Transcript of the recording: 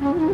Mm-hmm.